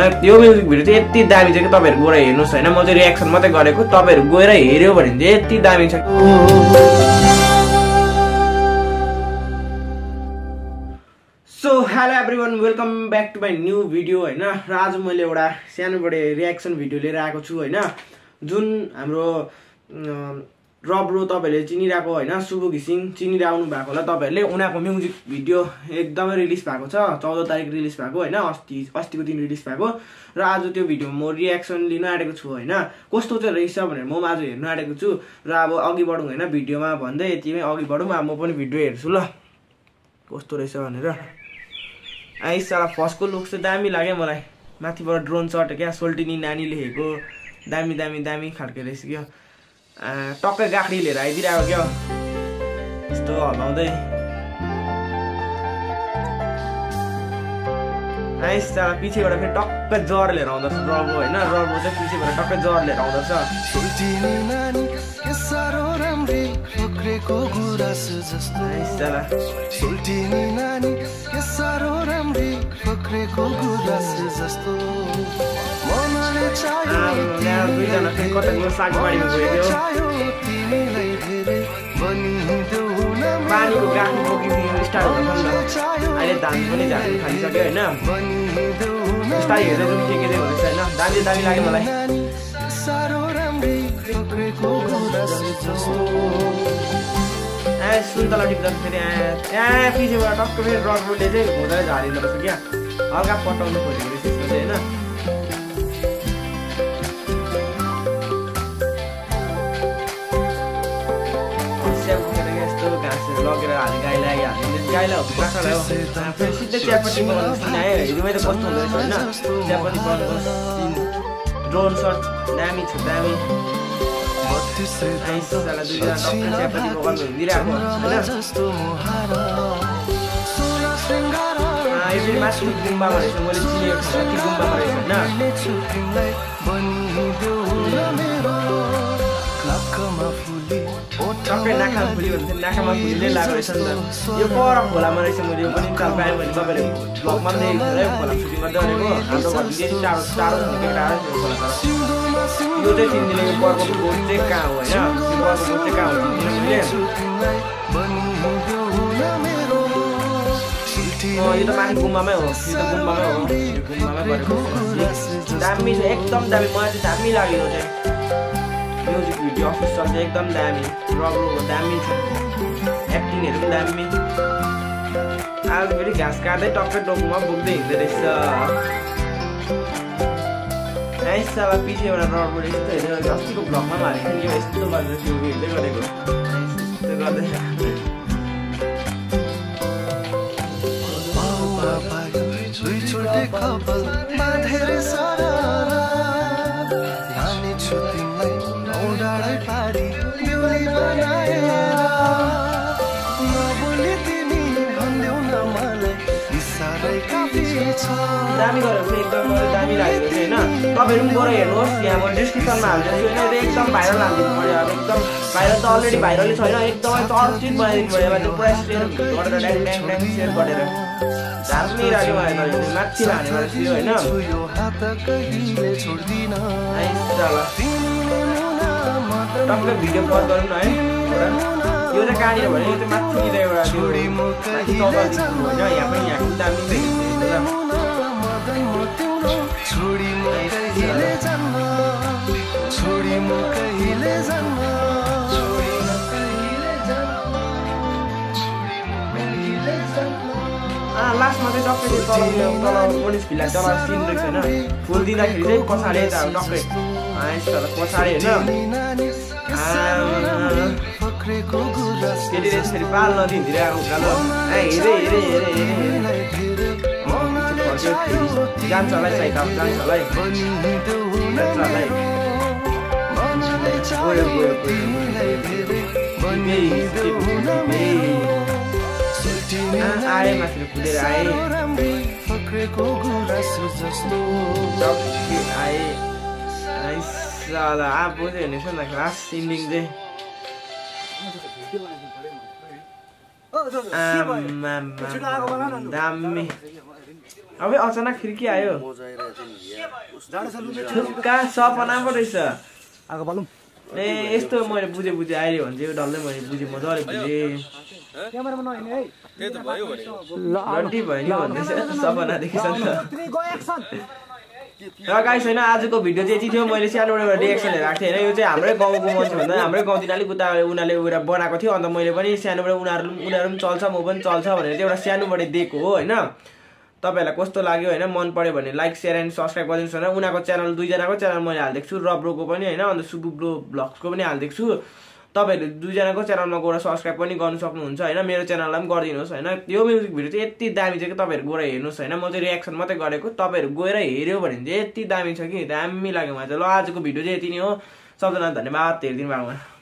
होइन यो music video चाहिँ यति दामी छ कि तपाईँहरू गएर हेर्नुहोस् होइन। म चाहिँ रियाक्सन मात्रै गरेको तपाईँहरू गएर हेऱ्यो भने चाहिँ यति दामी छ। So hello everyone welcome back to my new video होइन। र आज मैले एउटा सानोबडे रियाक्सन भिडियो लिएर आएको छु होइन। जुन हाम्रो रब्रो तपाईँहरूले चिनिरहेको होइन शुभ घिसिङ चिनिरहनु भएको होला तपाईँहरूले। उनीहरूको म्युजिक भिडियो एकदमै रिलिज भएको छ चौध तारिक रिलिज भएको होइन अस्ति अस्तिको दिन रिलिज भएको। र आज त्यो भिडियो म रियाक्सन लिन आँटेको छु होइन। कस्तो चाहिँ रहेछ भनेर म आज हेर्नु आँटेको छु। र अब अघि बढौँ होइन भिडियोमा भन्दै यतिमै अघि बढौँ अब म पनि भिडियो हेर्छु ल। कस्तो रहेछ भनेर। आइस साला फर्स्टको लुक चाहिँ दामी लाग्यो मलाई। माथिबाट ड्रोन सर्ट क्या सोल्टिनी नानी लेखेको। दामी दामी दामी खालको रहेछ क्या। टक्कै गाडी लिएर आइदिइरहेको क्या यस्तो हल्लाउँदै आइस साला पछिबाट फेरि टक्कै जर लिएर आउँदो रहेछ रबो होइन? रबो चाहिँ पछिबाट टक्कै जर लिएर आउँदो रहेछ सोल्टिनी नानी के साह्रो राम्री फक्रेको गुराँस जस्तो। दुईजना पानीको गाठी बोकिदिनु स्टार्ट त अहिले धान पनि झार्नु थालिसक्यो होइन। बिस्तारै हेर्दै जाउँ के के चाहिँ हुँदैछ होइन। दामी दामी लाग्यो मलाई। ए सुन्तला टिप्दा फेरि यहाँ पछिबाट टक्क फेरि चाहिँ घुँदै झारिँदो रहेछ क्या। हल्का पटाउनु खोजेको रहेछ होइन। गाईलाई बाख्रालाई सिधै त कस्तो हुँदो रहेछ होइन ड्रोन दामी छ दामी दुईजना हिँडिरहेको होइन यो माथि गुम्बामा रहेछ मैले चिनेको गुम्बामा रहेछ होइन टक्कै नाकमा फुली भन्थ्यो नाकामा फुली नै लागेको रहेछ नि त यो पर खोलामा रहेछ मैले पनि पाएँ भने तपाईँले ब्लगमा पनि खोला सुटिङ गर्दै गरेको हाम्रो घर धेरै टाढो टाढो खोला यो चाहिँ यो बर्को बोट चाहिँ कहाँ हो होइन यो बोट चाहिँ कहाँ हो यो त माथि गुम्बामै हो यो त गुम्बामै हो गुम्बामै गरेको दामी एकदम दामी मलाई चाहिँ दामी लाग्यो चाहिँ म्युजिक भिडियो अफिसियल चाहिँ एकदम दामी रबरको दामी छ एक्टिङहरू पनि दामी आज फेरि घाँस काट्दै टक्कै टोकुमा बोक्दै हिँड्दो रहेछ नाइस अब पछि एउटा रबर यस्तो हेर्दै गरेको अस्तिको भ्लगमा पनि हालेको थियो नि यो यस्तो गरेर त्यो हिँड्दै गरेको यस्तो गर्दै दुईचोटि कपाल बाँधेर सरर छ दामी गरेर पनि एकदम दामी लागेको थियो होइन? तपाईँहरू पनि गएर हेर्नुहोस् यहाँ म डिस्क्रिप्सनमा होइन यो एकदम भाइरल हालिदिनु पऱ्यो अब एकदम भाइरल त अलरेडी भाइरलै छैन एकदमै चर्चित बनाइदिनु पऱ्यो अब त्यो पुरा सेयर गरेर ड्याङ ड्याङ ड्याङ सेयर गरेर। झार्नै राख्यो यो माथि लाने मलाई थियो होइन? छु टक्कै भिडियो कल गरौँ न है? एउटा यो चाहिँ भने एउटा त्यो माथि लास्टमा चाहिँ त्यो होइन फुल दिँदाखेरि चाहिँ पछाडि यता होला, पछाडि होइन नानी आँ, फक्रेको गुराँस फेरि रहेछ फेरि पाल नदिँतिर उकालो हेरे हेरे हेरे ल अब चाहिँ हेर्नुहोस् न क्लास सिन्डिङ चाहिँ दामी अब अचानक फेरि के आयो। कहाँ सपना पो रहेछ। ए यस्तो मैले बुझेँ बुझेँ अहिले भने डल्लै मैले बुझेँ मजाले बुझेँ। क्यामेरामा नहेर्ने है ल रड्डी भयो नि भन्दैछ। सपना देखिसक्छ र गाइस होइन आजको भिडियो चाहिँ यति थियो। मैले सानोबाट एउटा रिएक्सनहरू राखेको थिएँ होइन? यो चाहिँ हाम्रै गाउँको मान्छे भन्दा हाम्रै गाउँतिर अलिक उता उनीहरूले एउटा बनाएको थियो अन्त मैले पनि सानोबाट उनीहरू उनीहरू पनि चल्छ म पनि चल्छ भनेर चाहिँ एउटा सानोबाट दिएको हो होइन? तपाईँहरूलाई कस्तो लाग्यो होइन? मन पऱ्यो भने लाइक सेयर एन्ड सब्सक्राइब गरिदिनुहोस् होइन? उनीहरूको च्यानल दुईजनाको च्यानल मैले हालिदिएको छु रब्रोको पनि होइन? अन्त सुबुब्लो भ्लग्सको पनि हालिदिएको छु। तपाईँहरूले दुईजनाको च्यानलमा गएर सब्सक्राइब पनि गर्नु सक्नुहुन्छ होइन? मेरो च्यानललाई पनि गरिदिनुहोस् होइन? यो म्युजिक भिडियो चाहिँ यति दामी छ कि तपाईँहरू गएर हेर्नुहोस् होइन? म चाहिँ रियाक्सन मात्रै गरेको तपाईँहरू गएर हेऱ्यो भने चाहिँ यति दामी छ कि दामी लाग्यो मलाई चाहिँ। ल आजको भिडियो चाहिँ यति नै हो। सबजना धन्यवाद हेरिदिनु भएको